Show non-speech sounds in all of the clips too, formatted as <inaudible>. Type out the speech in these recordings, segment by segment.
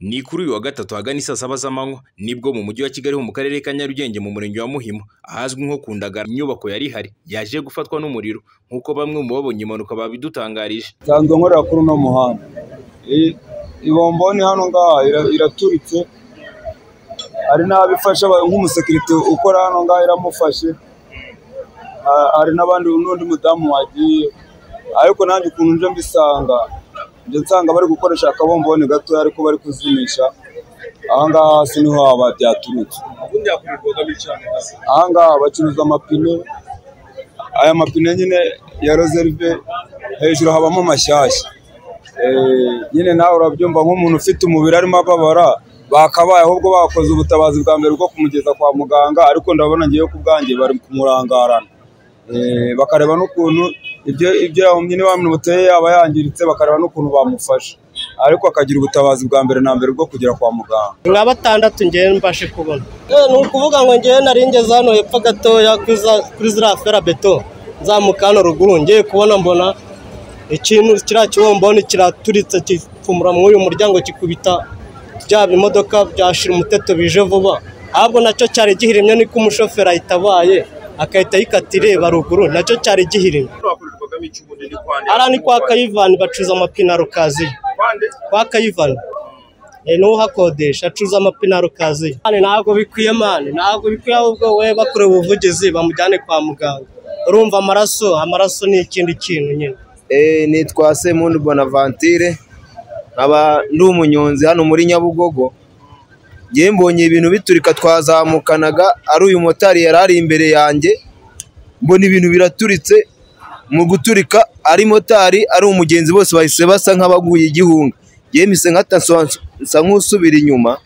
Ni kuri uyu wa gatatu ahagana saa saba z'amanywa ni bwo mu mujyi wa Kigali ho mu karere ka Nyarugenge mu murenge wa Muhima ahazwi nko ku Ndagara inyubako yari ihari yaje gufatwa n'umuriro nk'uko bamwe mu babonye impanuka babidutangarije. nsanzwe nkorera kuri uno muhanda ibomboni hano ngaha ira- iraturitse hari n'abifasha nk'umusekirite ukora hano ngaha iramufashe Ha- hari n'abandi n'undi mudamu wagiye ariko nanjye ukuntu nje mbisanga nje nsanga bari gukoresha akabomboni gatoya ariko bari kuzimisha. Aha ngaha hasi ni ho haba byaturutse. Aha ngaha bacuruza amapine. Aya mapine nyine ya rozerive hejuru habamo amashyashya Eh, nyine nawe urabyumva nk'umuntu ufite umubiri arimo ababara bakabaye ahubwo bakoze ubutabazi bwa mbere bwo kumugeza kwa muganga ariko ndabona ngewe ku bwanjye bari kumurangarana Eh, bakareba n'ukuntu ibyo ibyo yahumye niba buteye yaba yangiritse bakareba n'ukuntu bamufasha. Ariko akagira ubutabazi bwa mbere na mbere bwo kugera kwa muganga. Nka batandatu ngewe mbashe kubona. Eh, ni ukuvuga ngo ngewe nari ngeze hano hepfo gatoya kuri ziriya ferabeto nzamuka hano ruguru ngiye kubona mbona ikintu kiriya kibomboni kiraturitse gipfumura muri uyu muryango gikubita bya bimodoka byashira umuteto bije vuba. Ahubwo na cyo cyari gihirimye niko umushoferi ahita abaye agahita yikata ireba ruguru. Nacyo cyari gihirimye. Ara ni kwa kayivani bacuruza amapine arukaziyo kwa kayivani Eh, ni we uhakodesha acuruza amapine arukaziyo mani ntabwo bikwiye mani ntabwo bikwiye ahubwo we bakore ubuvugizi bamujyane kwa muganga. Urumva amaraso amaraso ni ikindi kintu nyine. Eh, nitwa Semundu Bonaventure nkaba ndi umunyonzi hano muri Nyabugogo. Ngewe mbonye ibintu biturika twazamukanaga ari uyu motari yari ari imbere yanjye. Mbona ibintu biraturitse mu guturika ari motari ari umugenzi bose bahise basa nk'abaguye igihunga. Nkata nsa- nk'usubira inyuma.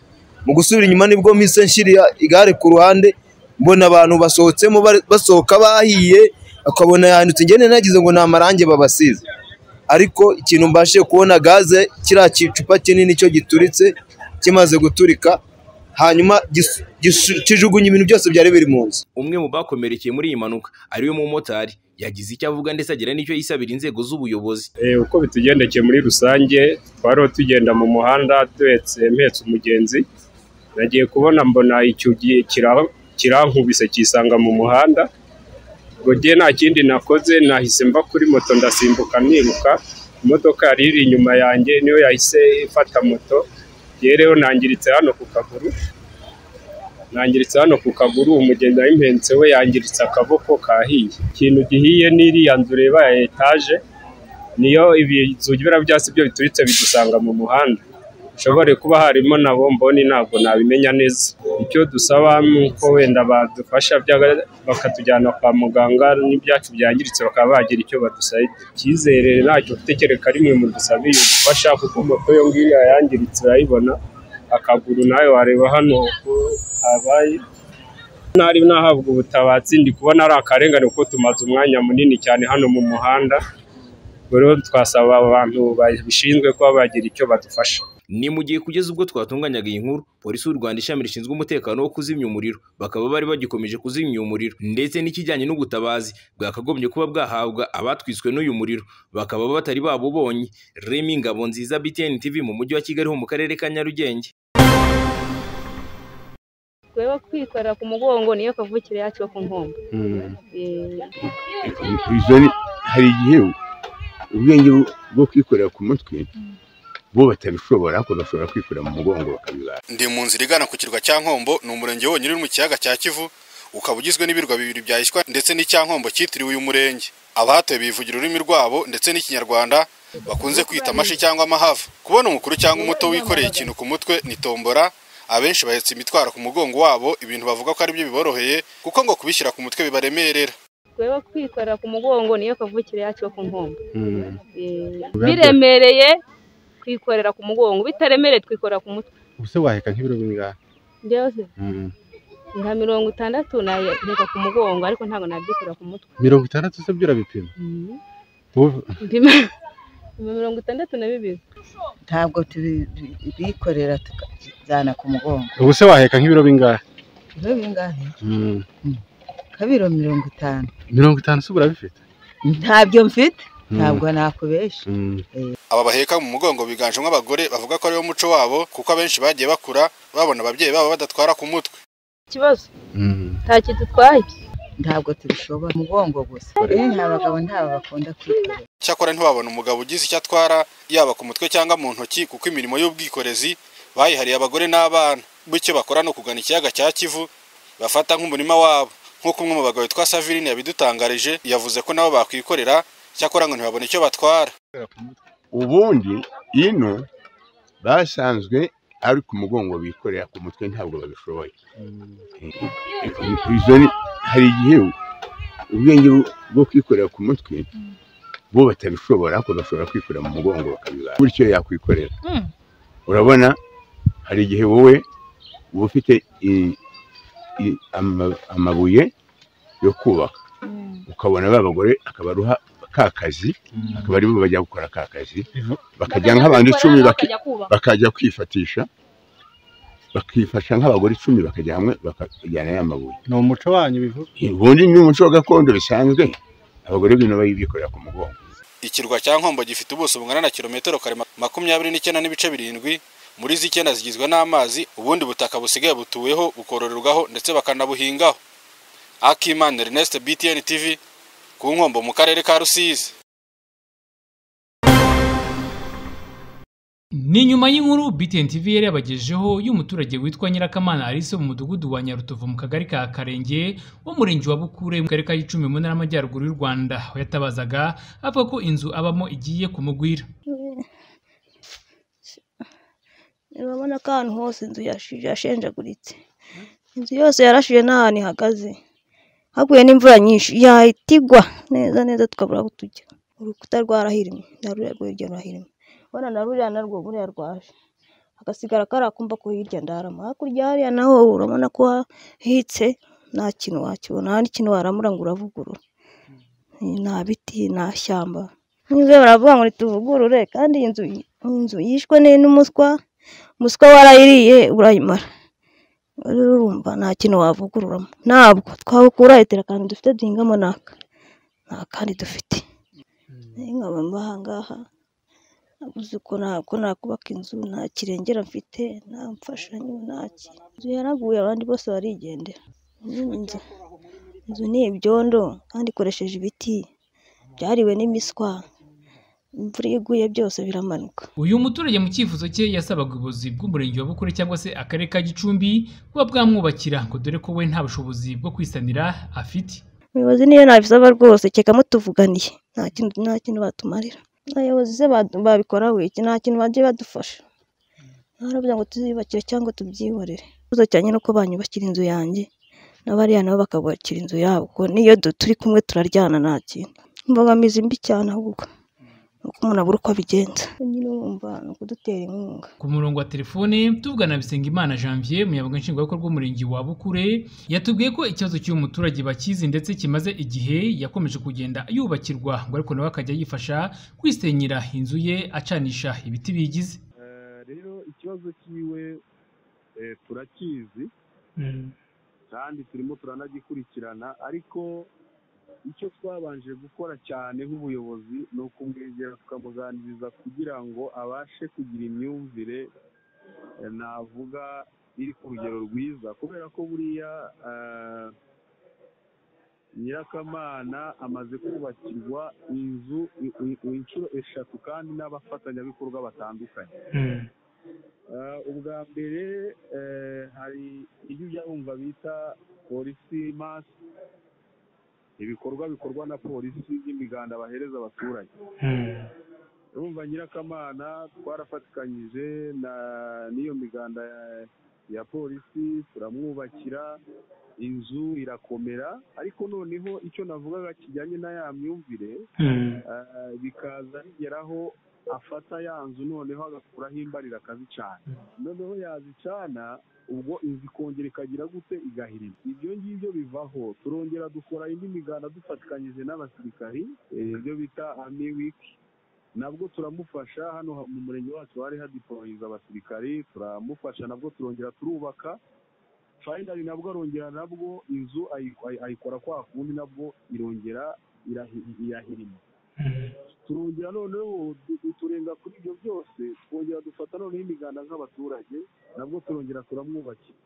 Mu gusubira inyuma ni bwo mpise nshyira igare ku ruhande mbona abantu basohotsemo basohoka bahiye akabona yanditse ngene nagize ngo ni amarangi babasize. Ariko ikintu mbashije kubona gaze kiriya gicupa kinini cyo gituritse kimaze guturika hanyuma kijugunya ibintu byose byari biri mu nzu. Umwe mu bakomerekeye muri iyi mpanuka ari we mumotari. Yagize icyo avuga ndetse agira n'icyo yisabira inzego z'ubuyobozi. Eh, uko bitugendekeye muri rusange twariho tugenda mu muhanda duhetse mpetse umugenzi. Nagiye kubona mbona icyo kirankubise kisanga mu muhanda. Ubwo gihe nta kindi nakoze nahise mva kuri moto ndasimbuka niruka. Imodoka yari iri inyuma yanjye niyo yahise ifata moto. Yewe rero nangiritse hano ku kaguru. Nangiritse hano ku kaguru umugenzi wayimpense we yangiritse akaboko kahiye. Ikintu gihiye n'iriya nzu ureba ya etaje. Niyo biriya byasi byo bituritse bidusanga mu muhanda. Bishobore kuba harimo na bomboni ntabwo nabimenya neza. Icyo dusaba ni uko wenda badufasha bakatujyana kwa muganga n'ibyacu byangiritse bakaba bagira icyo badusaba icyizere ntacyo mfite kereka rimwe mu dusabiye ubufasha kuko moto yo ngiyo yangiritse urayibona akaguru nawe wareba hano habaye ntari nahabwa ubutabazi ndi kubona ari akarengane kuko tumaze umwanya munini cyane hano mu muhanda. Rero twasaba abantu babishinzwe kuba bagira icyo badufasha. Ni mu gihe kugeza ubwo twatunganyaga iyi nkuru polisi y'u Rwanda ishami rishinzwe umutekano wo kuzimya umuriro. Bakaba bari bagikomeje kuzimya uyu muriro. Ndetse n'ikijyanye n'ubutabazi bwakagombye kuba bwahabwa abatwiswe n'uyu muriro. Bakaba batari babubonye. Remy Ngabonziza BTN TV mu mujyi wa Kigali ho mu karere ka Nyarugenge. Twebwe kwikorera ku mugongo niyo kavukire yacu yo ku nkombe. Eh, ni hari igihe ubwenge bwo kwikorera ku mutwe bo batabishobora ariko bashobora kwikorera mu mugongo bakabibara. Ndi mu nzira igana ku kirwa cya Nkombo ni umurenge wonyine uri mu kiyaga cya Kivu ukaba ugizwe n'ibirwa bibiri bya Ishywa ndetse n'icya Nkombo cyitiriwe uyu murenge. Abahatuye bivugira ururimi rwabo ndetse n'ikinyarwanda bakunze kwita amashi cyangwa amahava. Kubona umukuru cyangwa umuto wikoreye ikintu ku mutwe ni tombora abenshi bahetse imitwaro ku mugongo wabo ibintu bavuga ko ari byo biboroheye kuko ngo kubishyira ku mutwe bibaremerera. Twebwe kwikorera ku mugongo niyo kavukire yacu yo ku nkombe Eh, biremereye twikorera ku mugongo bitaremereye twikorera ku mutwe. Ubuse waheka nk'ibiro bingahe njyewe se nka mirongo itandatu naheka ku mugongo ariko ntabwo nabyikorera ku mutwe. Mirongo itandatu se byo urabipima Mhm. Ndimo <laughs> mirongo itandatu na bibiri. Ntabwo tubikorera tukajyana ku mugongo. Ubuse waheka nk'ibiro bingahe ibiro bingahe Mm. kabiro mirongo itanu. Mirongo itanu se urabifite? Ntabyo mfite. Ntabwo nakubesha aba baheka mu mugongo biganjemo abagore bavuga ko ari wo muco wabo kuko abenshi bagiye bakura babona ababyeyi babo badatwara ku mutwe. Ikibazo? Nta kintu dutwaye ntabwo tubishobora. Umugongo gusa. Eh abagabo ntabwo bakunda kwikorera. Cyakora ntibabona umugabo ugize icyo atwara yaba ku mutwe cyangwa mu ntoki kuko imirimo y'ubwikorezi bayihariye abagore n'abana. Bityo bakora no kugana ikiyaga cya kivu bafata nk'umurima wabo. Nk'uko umwe mu bagabo witwa savirine yabidutangarije yavuze ko nabo bakwikorera cyakora ngo ntibabone icyo batwara. Ubundi ino basanzwe ari ku mugongo bikorera ku mutwe ntabwo babishoboye. Hari igihe ubwenge bwo kwikorera ku mutwe bo batabishobora ariko bashobora kwikorera mu mugongo bakabibara bityo yakwikorera. Urabona hari igihe wowe uba ufite i- i- ama- amabuye yo kubaka. Ukabona ba bagore akaba aruha ka kazi akaba ari bo bajya gukora ka kazi bakajya nk'abantu icumi baki- bakajya kwifatisha bakifasha nk'abagore icumi bakajya hamwe bakajyana ya mabuye ni umuco wanyu bivuga ubundi ni umuco gakondo bisanzwe. Abagore bino bikorera ku mugongo. Ikirwa cya nkombo gifite ubuso bungana na kilometero kare ma- makumyabiri n'icyenda n'ibice birindwi. Muri izi icyenda zigizwe n'amazi ubundi butaka busigaye butuweho bukororerwaho ndetse bakanabuhingaho. Akimana ernest btn tv ku nkombo mu karere ka rusizi. Ni nyuma y'inkuru BTN TV yari yabagejeho y'umuturage witwa Nyirakamana Alice mu mudugudu wa Nyarutovu mu kagari ka Karenge w'umurenge wa Bukure mu karere ka Gicumbi mu ntara y'Amajyaruguru y'u Rwanda. Aho yatabazaga avuga ko inzu abamo igiye kumugwira. Urabona ko ahantu hose inzu yashenjaguritse. Inzu yose yarashije n'ahantu ihagaze. Haguye n'imvura nyinshi. Yahita igwa neza neza tukabura aho tujya. Urukuta rwarahirimye na ruriya rwo hirya rurahirimye ubona na ruriya narwo buriya rwaje. Hagasigara kariya kumva ko hirya ndarama. Hakurya hariya naho urabona ko hahitse. Nta kintu wakibona. Nta n'ikintu waramura ngo uravugurura nta biti nta shyamba. Niba baravuga ngo ntituvugurure kandi iyi nzu yishwe n'umuswa. Umuswa warayiriye urayimara. Rero urumva nta kintu wavugururamo. Ntabwo twawukura leta kandi dufite duhingamo naka nta kandi dufite. Nkaba mba aha ngaha nabuze uko uko nakubaka inzu nta kirengera mfite nta mfashanyo nta ki. Inzu yaraguye abandi bose barigendera. Inzu ni ibyondo kandi ikoresheje ibiti byariwe n'imiswa. Imvura iyo iguye byose biramanuka. Uyu muturage mu cyifuzo cye yasabaga ubuyobozi bw'umurenge wa Bukure cyangwa se akarere ka Gicumbi kuba bwamwubakira ngo dore ko we nta bushobozi bwo kwisanira afite. Umuyobozi niyo nabisaba rwose keka mutuvuganiye. Nta kintu nta kintu batumarira. Abayobozi se babikora wiki? Nta kintu bagiye badufasha. Baravuga ngo tuziyubakire cyangwa tubyihorere. Ikibazo cyane ni uko banyubakira inzu yanjye n'abariya nabo bakabubakira inzu yabo. Kuko niyo turi kumwe turaryana nta kintu imbogamizi mbi cyane ahubwo. Uko umuntu abura uko abigenza. Nyine wumva ni ukudutera inkunga. Ku murongo wa telefone tuvugana na Bisengimana Janvier umuyobozi nshingwabikorwa w'umurenge wa Bukure yatubwiye ko ikibazo cy'uyu muturage bakizi ndetse kimaze igihe yakomeje kugenda yubakirwa ngo ariko nawe akajya yifasha kwisenyera inzu ye acanisha ibiti bigize rero ikibazo cyiwe eh, turakizi. Kandi turimo turanagikurikirana ariko icyo twabanje gukora cyane nk'ubuyobozi ni ukumwegera tukamuganiriza kugira ngo abashe kugira imyumvire eh, navuga iri ku rugero rwiza. Kubera ko buriya eh, nyirakamana amaze kubakirwa inzu inshuro eshatu kandi n'abafatanyabikorwa batandukanye. Eh, ubwa mbere hari ibyo ujya wumva bita polisi masi ibikorwa bikorwa na polisi y'imiganda bahereza abaturage. Urumva nyirakamana twarafatikanyije na n'iyo miganda ya, polisi turamwubakira inzu irakomera ariko noneho icyo navugaga kijyanye na ya myumvire eh, bikaza bigeraho afata ya nzu noneho agakuraho imbariro akazicana noneho yazicana ubwo inzu ikongera ikagira gute? Igahirima ibyo ngibyo bivaho. Turongera dukora indi miganda dufatikanyije n'abasirikari eh, ibyo bita ami wiki nabwo turamufasha hano ha- mu murenge wacu hari hadiporoyiza abasirikari turamufasha nabwo turongera turubaka. Fayinali nabwo arongera nabwo inzu ayi- ayi- ayikora kwa kundi nabwo irongera irahi- irahirima turongera noneho turenga kuri ibyo byose twongera dufata noneho imiganda nk'abaturage nabwo turongera turamwubakira.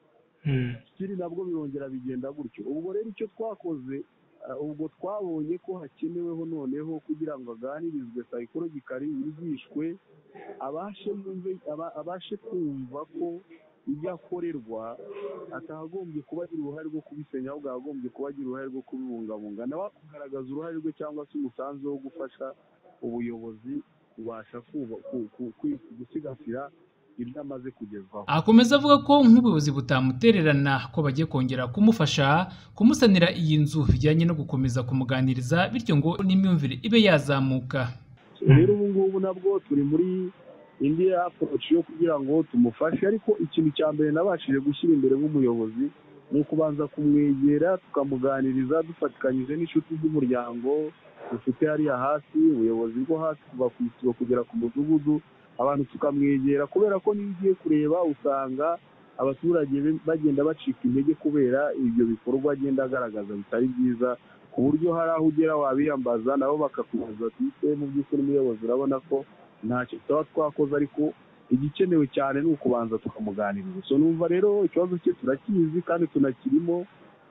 Kiri nabwo birongera bigenda gutyo. Ubwo rero icyo twakoze ah, ubwo twabonye ko hakeneweho noneho kugira ngo aganirizwe psychologically yigishwe abashe kumva ko ibyo akorerwa atagombye kuba agira uruhare rwo kubisenya ahubwo yakagombye kuba agira uruhare rwo kubibungabunga nawe akagaragaza uruhare rwe cyangwa se umusanzu wo gufasha ubuyobozi kubasha kuba- ku- ku- ku- gusigasira ibyo amaze kugezwaho. Akomeza avuga ko nk'ubuyobozi butamutererana ko bagiye kongera kumufasha kumusanira iyi nzu bijyanye no gukomeza kumuganiriza bityo ngo n'imyumvire ibe yazamuka. Rero ubu ngubu nabwo turi muri indi aporoci yo kugira ngo tumufashe ariko ikintu cya mbere nabashije gushyira imbere nk'umuyobozi ni ukubanza kumwegera tukamuganiriza dufatikanyije n'inshuti z'umuryango dufite hariya hasi ubuyobozi bwo hasi kuva ku isibo kugera ku mudugudu abantu tukamwegera. Kubera ko niyo ugiye kureba usanga abaturage bagenda bacika intege kubera ibyo bikorwa agenda agaragaza bitari byiza ku buryo hari aho ugera wabiyambaza nabo bakakubaza ati ese mu by'ukuri umuyobozi urabona ko ntacyo tutaba twakoze ariko igikenewe cyane ni ukubanza tukamuganiriza. So numva rero ikibazo cye turakizi kandi tunakirimo.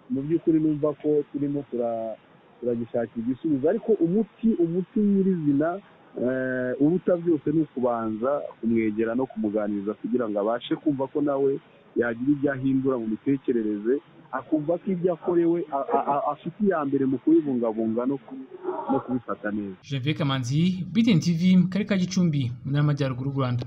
Mu by'ukuri numva ko turimo tura- turagishakira igisubizo. Ariko umuti umuti nyirizina eh, uruta byose ni ukubanza kumwegera no kumuganiriza kugira ngo abashe kumva ko nawe yagira ibyo ahindura mu mitekerereze. Akumva ko ibyo akorewe afite iya mbere mu kubibungabunga no ku- no kubifata neza. Janvier Kamanzi BTN TV mu karere ka Gicumbi mu ntara y'Amajyaruguru y'u Rwanda.